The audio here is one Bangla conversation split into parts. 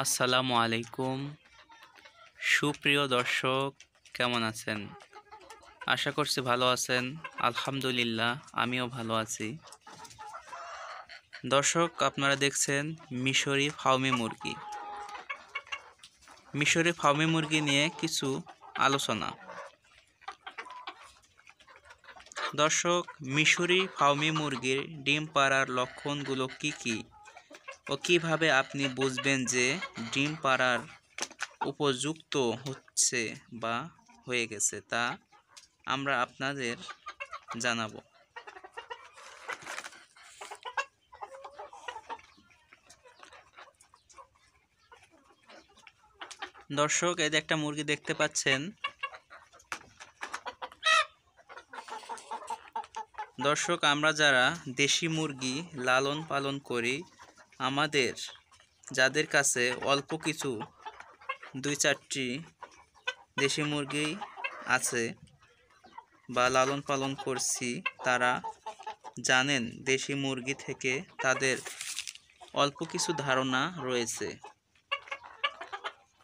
আসসালামু আলাইকুম। সুপ্রিয় দর্শক, কেমন আছেন? আশা করছি ভালো আছেন। আলহামদুলিল্লাহ, আমিও ভালো আছি। দর্শক, আপনারা দেখছেন মিশরি ফাউমি মুরগি। মিশরি ফাউমি মুরগি নিয়ে কিছু আলোচনা। দর্শক, মিশরি ফাউমি মুরগির ডিম পাড়ার লক্ষণগুলো কি কি? ও কীভাবে আপনি বুঝবেন যে ডিম পাড়ার উপযুক্ত হচ্ছে বা হয়ে গেছে তা আমরা আপনাদের জানাব। দর্শক, এই যে একটা মুরগি দেখতে পাচ্ছেন। দর্শক, আমরা যারা দেশি মুরগি লালন পালন করি আমাদের, যাদের কাছে অল্প কিছু, দুই চারটি দেশি মুরগি আছে বা লালন পালন করছি, তারা জানেন দেশি মুরগি থেকে তাদের অল্প কিছু ধারণা রয়েছে।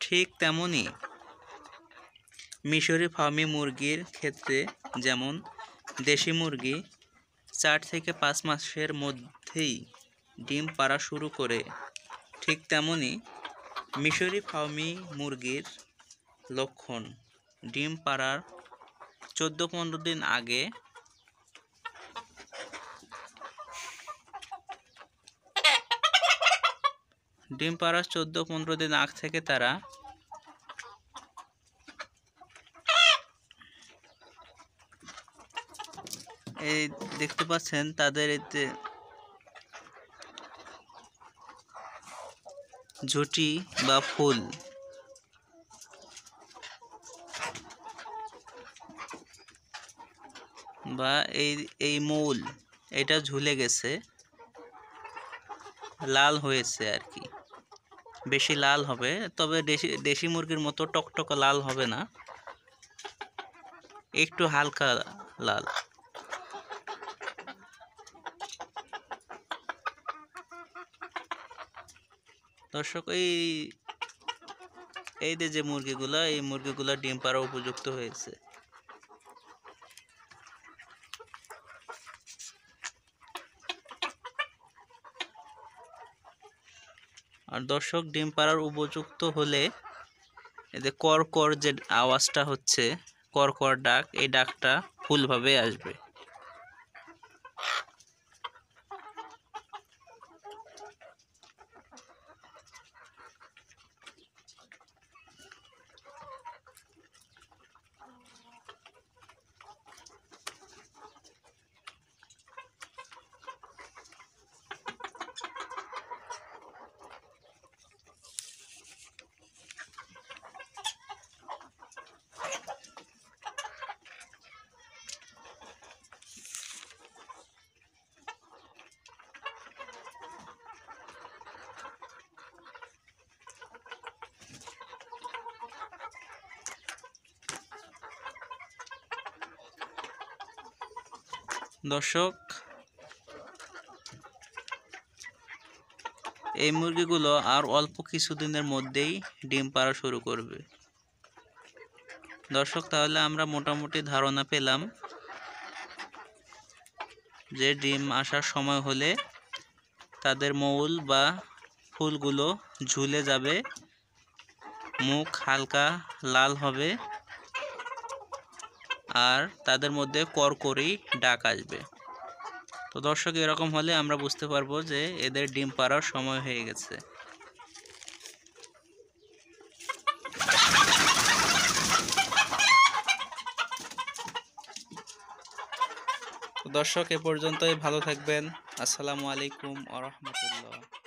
ঠিক তেমনই মিশরি ফার্মি মুরগির ক্ষেত্রে যেমন দেশি মুরগি চার থেকে পাঁচ মাসের মধ্যেই ডিম পাড়া শুরু করে ঠিক তেমনই মিশরি ফার্মি মুরগির লক্ষণ। ডিম পাড়ার চোদ্দ পনেরো দিন আগে ডিম পাড়ার চোদ্দ পনেরো দিন আগ থেকে তারা এই দেখতে পাচ্ছেন তাদের এতে ঝুটি বা ফুল। বা এই এই মূল, এটা ঝুলে গেছে। লাল হয়েছে আর কি। বেশি লাল হবে, তবে দেশি দেশি মুরগির মতো টকটক লাল হবে না। একটু হালকা লাল। দর্শক, এই এই যে মুরগিগুলো, এই মুরগিগুলো ডিম পাড়া উপযুক্ত হয়েছে। আর দর্শক, ডিম পাড়ার উপযুক্ত হলে এতে কর কর যে আওয়াজটা হচ্ছে, কর কর ডাক, এই ডাকটা ফুলভাবে আসবে। দর্শক, এই মুরগিগুলো আর অল্প কিছুদিনের মধ্যেই ডিম পাড়া শুরু করবে। দর্শক, তাহলে আমরা মোটামুটি ধারণা পেলাম যে ডিম আসার সময় হলে তাদের মৌল বা ফুলগুলো ঝুলে যাবে, মুখ হালকা লাল হবে আর তাদের মধ্যে করকরি ডাক আসবে। তো দর্শক, এরকম হলে আমরা বুঝতে পারব যে এদের ডিম পাড়ার সময় হয়ে গেছে। দর্শক, এ পর্যন্তই। ভালো থাকবেন। আসসালামু আলাইকুম আ রহমতুল্লাহ।